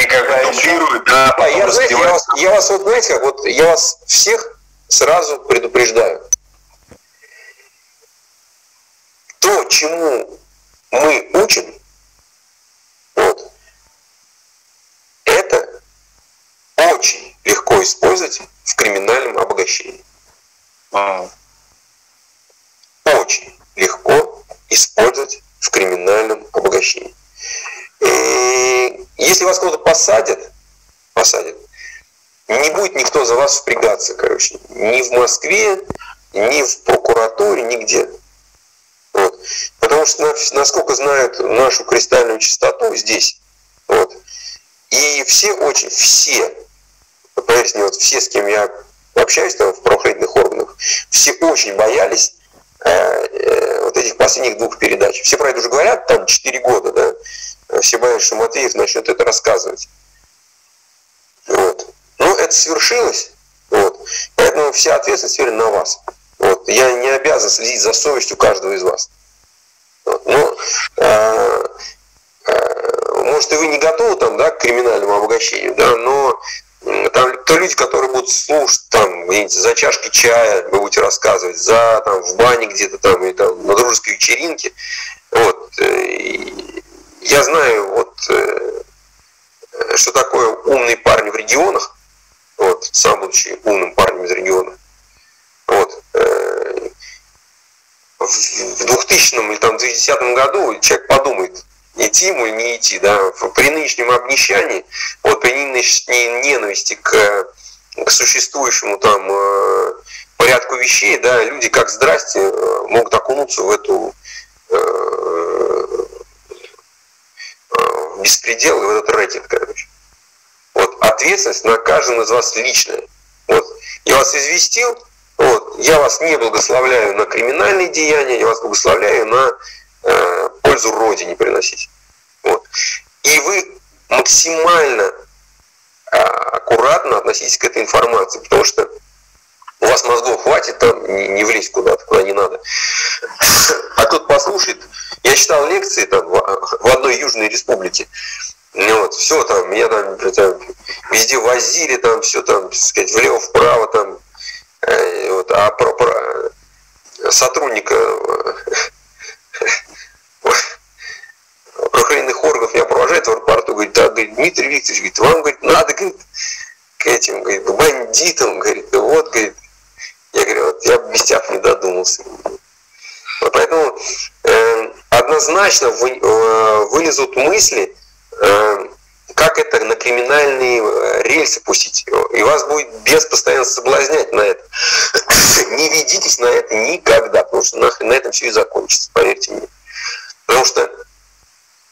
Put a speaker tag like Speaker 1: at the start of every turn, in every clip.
Speaker 1: они как бы дублируют, да,
Speaker 2: да я, знаете, я вас, я вас, вот, знаете, как, вот я вас всех сразу предупреждаю. То, чему мы учим, вот, это очень легко использовать в криминальном обогащении. А. Очень легко использовать в криминальном обогащении. И если вас кто-то посадят, посадят, не будет никто за вас впрягаться, короче, ни в Москве, ни в прокуратуре, нигде. Вот. Потому что, насколько знают нашу кристальную чистоту здесь, вот, и все очень, все, поверьте мне, вот все, с кем я общаюсь там в правоохранительных органах, все очень боялись э, э, вот этих последних двух передач. Все про это уже говорят, там 4 года, да, что Матвеев начнет это рассказывать. Вот. Но это свершилось, вот. поэтому вся ответственность теперь на вас. Вот. Я не обязан следить за совестью каждого из вас. Вот. Но, э, э, может, и вы не готовы там, да, к криминальному обогащению, да, но там то люди, которые будут слушать там за чашкой чая, вы будете рассказывать, за там в бане где-то там и там на дружеской вечеринке. Вот. Э, я знаю, вот, э, что такое умные парни в регионах, вот, сам будучи умным парнем из региона. Вот. Э, в 2000 или там 2010 году человек подумает, идти ему или не идти, да, при нынешнем обнищании, вот при нынешней ненависти к, к существующему там э, порядку вещей, да, люди как здрасте э, могут окунуться в эту э, э, беспредел и в этот рэкет, короче. Вот ответственность на каждом из вас личная. Вот я вас известил, вот, я вас не благословляю на криминальные деяния, я вас благословляю на Э, пользу Родине приносить. Вот. И вы максимально э, аккуратно относитесь к этой информации, потому что у вас мозгов хватит там не, не влезть куда-то, куда не надо. А тут послушает. Я читал лекции там в, одной южной республике. Ну, вот, все там, меня там, там везде возили, там все там, так сказать, влево-вправо там. Э, вот, а про, про сотрудника правоохранительных органов меня провожает в аэропорту, говорит, да, говорит, Дмитрий Викторович, говорит, вам, говорит, надо, говорит, к этим, говорит, бандитам, говорит, вот, говорит, я говорю, вот я без тебя не додумался. Вот поэтому э, однозначно вы, э, вылезут мысли, э, как это на криминальные э, рельсы пустить. И вас будет без постоянно соблазнять на это. Не ведитесь на это никогда, потому что на, на этом все и закончится, поверьте мне. Потому что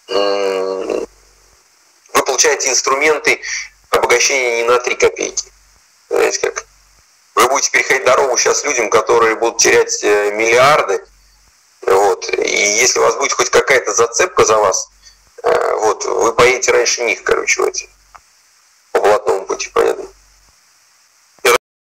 Speaker 2: вы получаете инструменты обогащения не на 3 копейки. Знаете как? Вы будете переходить дорогу сейчас людям, которые будут терять э, миллиарды. Вот. И если у вас будет хоть какая-то зацепка за вас, э, вот, вы поедете раньше них, короче, в эти, по блатному пути, понятно?